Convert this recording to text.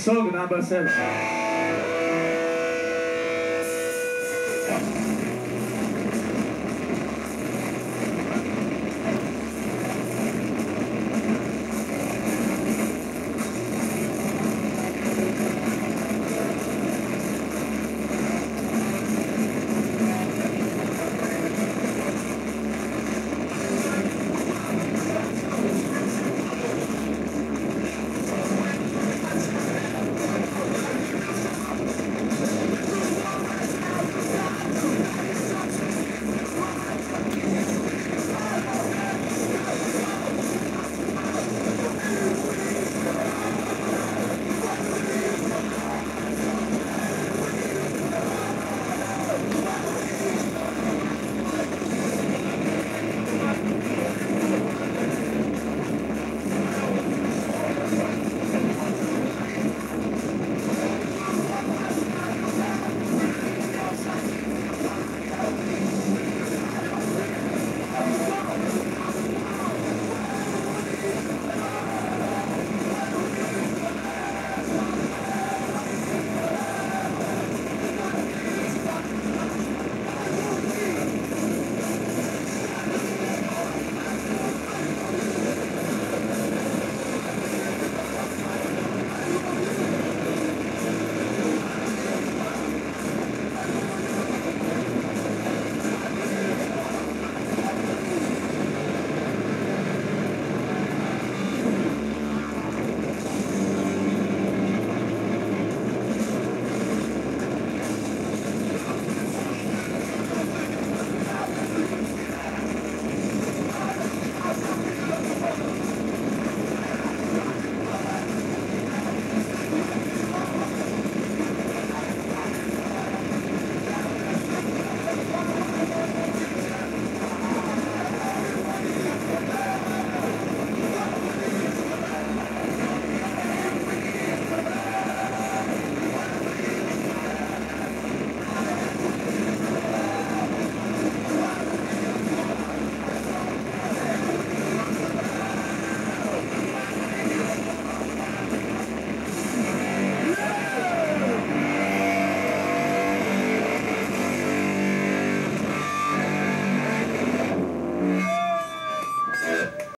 Song number seven.